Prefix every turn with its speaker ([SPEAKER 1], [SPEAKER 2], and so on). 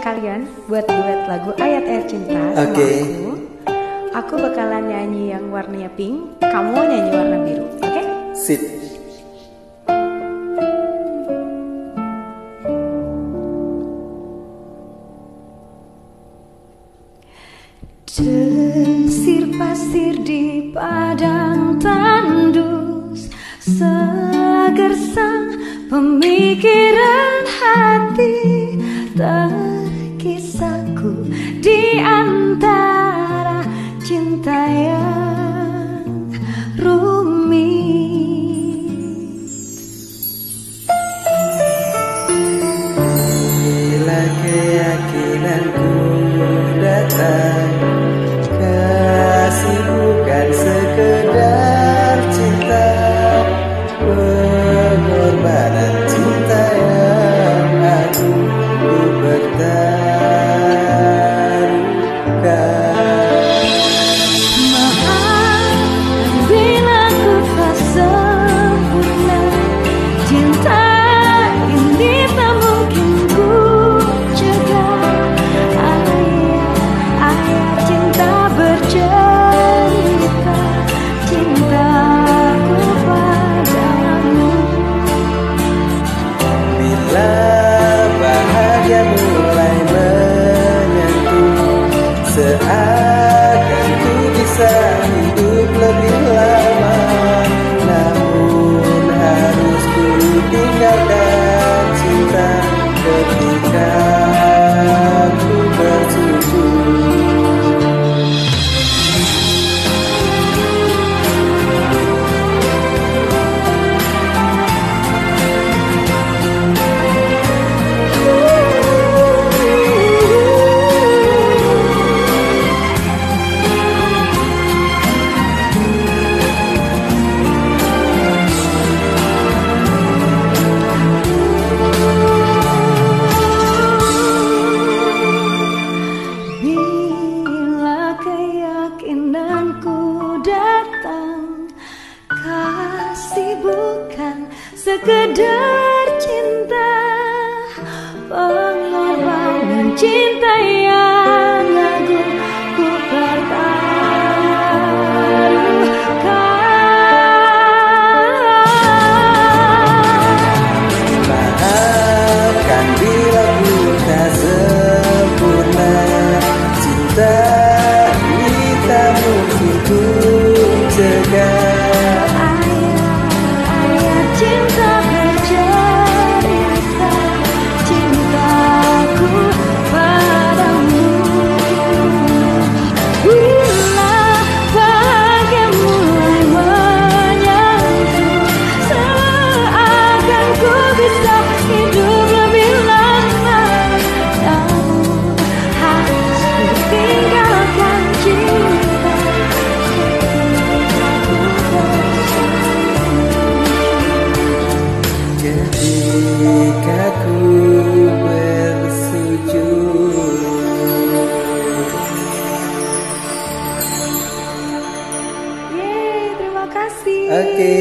[SPEAKER 1] ngajak kalian buat duet lagu Ayat Air Cinta sama
[SPEAKER 2] Oke.
[SPEAKER 1] aku. Aku bakalan nyanyi yang warnanya pink, kamu nyanyi warna biru, oke?
[SPEAKER 2] Sit.
[SPEAKER 1] Desir pasir di padang tandus Segersang pemikiran hati Terkisahku yang
[SPEAKER 2] Seakan ku bisa hidup
[SPEAKER 1] sekedar cinta Pengorbanan cinta yang agung Ku pertaruhkan
[SPEAKER 2] Maafkan bila ku tak sempurna Cinta ini tak mungkin ku cegah.
[SPEAKER 1] Ayat cinta
[SPEAKER 2] Ketika ku bersujud
[SPEAKER 1] Yeay, terima kasih.
[SPEAKER 2] Oke